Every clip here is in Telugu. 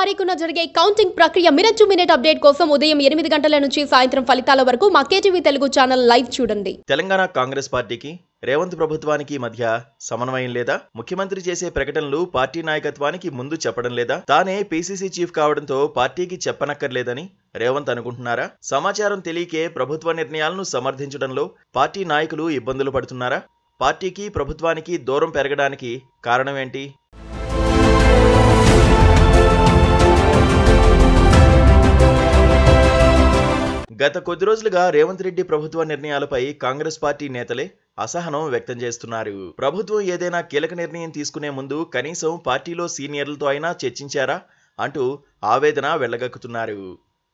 తారీఖున జరిగే కౌంటింగ్ ప్రక్రియ మినచ్చు మినిట్ అప్డేట్ కోసం ఉదయం ఎనిమిది గంటల నుంచి సాయంత్రం ఫలితాల వరకు మా కేటీవీ తెలుగు ఛానల్ లైవ్ చూడండి. తెలంగాణ కాంగ్రెస్ పార్టీకి రేవంత్ ప్రభుత్వానికి మధ్య సమన్వయం లేదా? ముఖ్యమంత్రి చేసే ప్రకటనలు పార్టీ నాయకత్వానికి ముందు చెప్పడం లేదా? తానే పీసీసీ చీఫ్ కావడంతో పార్టీకి చెప్పనక్కర్లేదని రేవంత్ అనుకుంటున్నారా? సమాచారం తెలియకే ప్రభుత్వ నిర్ణయాలను సమర్థించడంలో పార్టీ నాయకులు ఇబ్బందులు పడుతున్నారా? పార్టీకి ప్రభుత్వానికి దూరం పెరగడానికి కారణం ఏంటి? గత కొద్ది రోజులుగా రేవంత్ రెడ్డి ప్రభుత్వ నిర్ణయాలపై కాంగ్రెస్ పార్టీ నేతలే అసహనం వ్యక్తం చేస్తున్నారు. ప్రభుత్వం ఏదైనా కీలక నిర్ణయం తీసుకునే ముందు కనీసం పార్టీలో సీనియర్లతో అయినా చర్చించారా అంటూ ఆవేదన వెళ్ళగక్కుతున్నారు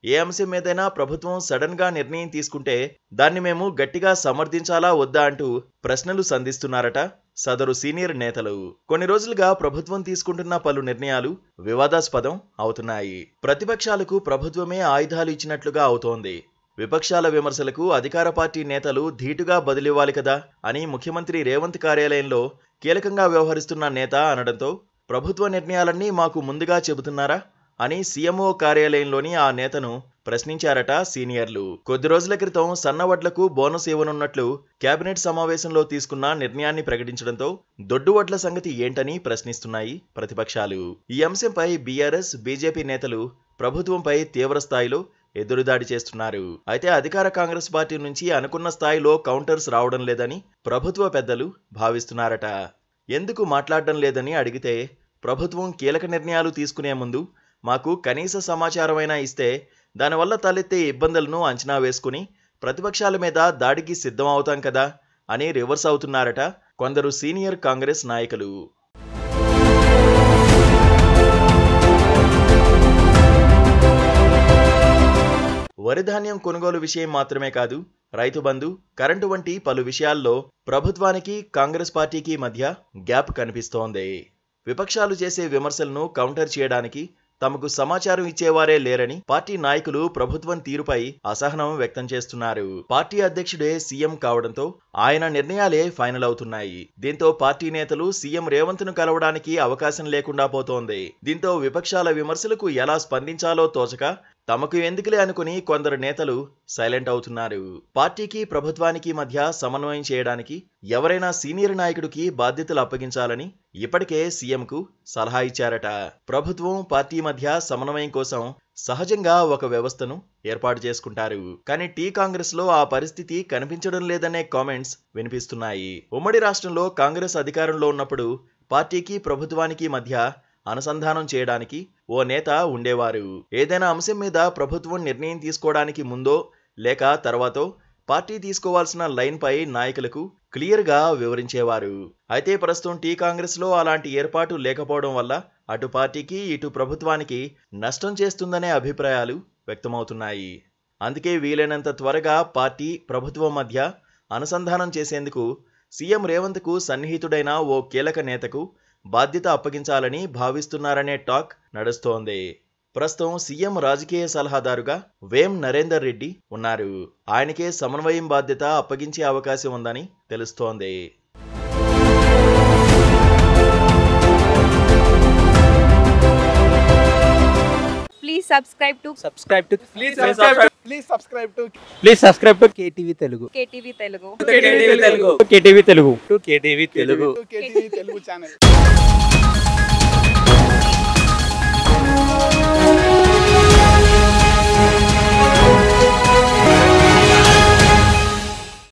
ఏ అంశం మీదైనా ప్రభుత్వం సడన్గా నిర్ణయం తీసుకుంటే దాన్ని మేము గట్టిగా సమర్థించాలా వద్దా అంటూ ప్రశ్నలు సంధిస్తున్నారట సదరు సీనియర్ నేతలు కొన్ని రోజులుగా ప్రభుత్వం తీసుకుంటున్న పలు నిర్ణయాలు వివాదాస్పదం అవుతున్నాయి. ప్రతిపక్షాలకు ప్రభుత్వమే ఆయుధాలు ఇచ్చినట్లుగా అవుతోంది. విపక్షాల విమర్శలకు అధికార పార్టీ నేతలు ధీటుగా బదిలివ్వాలి కదా అని ముఖ్యమంత్రి రేవంత్ కార్యాలయంలో కీలకంగా వ్యవహరిస్తున్న నేత అనడంతో ప్రభుత్వ నిర్ణయాలన్నీ మాకు ముందుగా చెబుతున్నారా? అని సీఎంఓ కార్యాలయంలోని ఆ నేతను ప్రశ్నించారట సీనియర్లు. కొద్ది రోజుల క్రితం సన్నవడ్లకు బోనస్ ఇవ్వనున్నట్లు కేబినెట్ సమావేశంలో తీసుకున్న నిర్ణయాన్ని ప్రకటించడంతో దొడ్డువడ్ల సంగతి ఏంటని ప్రశ్నిస్తున్నాయి ప్రతిపక్షాలు. ఈ అంశంపై బీఆర్ఎస్ బీజేపీ నేతలు ప్రభుత్వంపై తీవ్రస్థాయిలో ఎదురుదాడి చేస్తున్నారు. అయితే అధికార కాంగ్రెస్ పార్టీ నుంచి అనుకున్న స్థాయిలో కౌంటర్స్ రావడం లేదని ప్రభుత్వ పెద్దలు భావిస్తున్నారట. ఎందుకు మాట్లాడడం లేదని అడిగితే ప్రభుత్వం కీలక నిర్ణయాలు తీసుకునే ముందు మాకు కనీస సమాచారమైనా ఇస్తే దానివల్ల తలెత్తే ఇబ్బందులను అంచనా వేసుకుని ప్రతిపక్షాల మీద దాడికి సిద్ధం అవుతాం కదా అని రివర్స్ అవుతున్నారట కొందరు సీనియర్ కాంగ్రెస్ నాయకులు. వరిధాన్యం కొనుగోలు విషయం మాత్రమే కాదు రైతు బంధు కరెంటు వంటి పలు విషయాల్లో ప్రభుత్వానికి కాంగ్రెస్ పార్టీకి మధ్య గ్యాప్ కనిపిస్తోంది. విపక్షాలు చేసే విమర్శలను కౌంటర్ చేయడానికి తమకు సమాచారం ఇచ్చేవారే లేరని పార్టీ నాయకులు ప్రభుత్వం తీరుపై అసహనం వ్యక్తం చేస్తున్నారు. పార్టీ అధ్యక్షుడే సీఎం కావడంతో ఆయన నిర్ణయాలే ఫైనల్ అవుతున్నాయి. దీంతో పార్టీ నేతలు సీఎం రేవంత్ను కలవడానికి అవకాశం లేకుండా పోతోంది. దీంతో విపక్షాల విమర్శలకు ఎలా స్పందించాలో తోచక తమకు ఎందుకులే అనుకుని కొందరు నేతలు సైలెంట్ అవుతున్నారు. పార్టీకి ప్రభుత్వానికి మధ్య సమన్వయం చేయడానికి ఎవరైనా సీనియర్ నాయకుడికి బాధ్యతలు అప్పగించాలని ఇప్పటికే సీఎంకు సలహా ఇచ్చారట. ప్రభుత్వం పార్టీ మధ్య సమన్వయం కోసం సహజంగా ఒక వ్యవస్థను ఏర్పాటు చేసుకుంటారు. కానీ టీ కాంగ్రెస్లో ఆ పరిస్థితి కనిపించడం లేదనే కామెంట్స్ వినిపిస్తున్నాయి. ఉమ్మడి రాష్ట్రంలో కాంగ్రెస్ అధికారంలో ఉన్నప్పుడు పార్టీకి ప్రభుత్వానికి మధ్య అనుసంధానం చేయడానికి ఓ నేత ఉండేవారు. ఏదైనా అంశం మీద ప్రభుత్వం నిర్ణయం తీసుకోవడానికి ముందో లేక తర్వాతో పార్టీ తీసుకోవాల్సిన లైన్పై నాయకులకు క్లియర్గా వివరించేవారు. అయితే ప్రస్తుతం టీ కాంగ్రెస్లో అలాంటి ఏర్పాటు లేకపోవడం వల్ల అటు పార్టీకి ఇటు ప్రభుత్వానికి నష్టం చేస్తుందనే అభిప్రాయాలు వ్యక్తమవుతున్నాయి. అందుకే వీలైనంత త్వరగా పార్టీ ప్రభుత్వం మధ్య అనుసంధానం చేసేందుకు సీఎం రేవంత్కు సన్నిహితుడైన ఓ కీలక నేతకు బాధ్యత అప్పగించాలని భావిస్తున్నారనే టాక్ నడుస్తోంది. ప్రస్తుతం సీఎం రాజకీయ సలహాదారుగా వేం నరేందర్ రెడ్డి ఉన్నారు. ఆయనకే సమన్వయం బాధ్యత అప్పగించే అవకాశం ఉందని తెలుస్తోంది. Please subscribe to subscribe to Please please subscribe to KTV Telugu. KTV Telugu. Telugu. KTV Telugu KTV Telugu KTV Telugu channel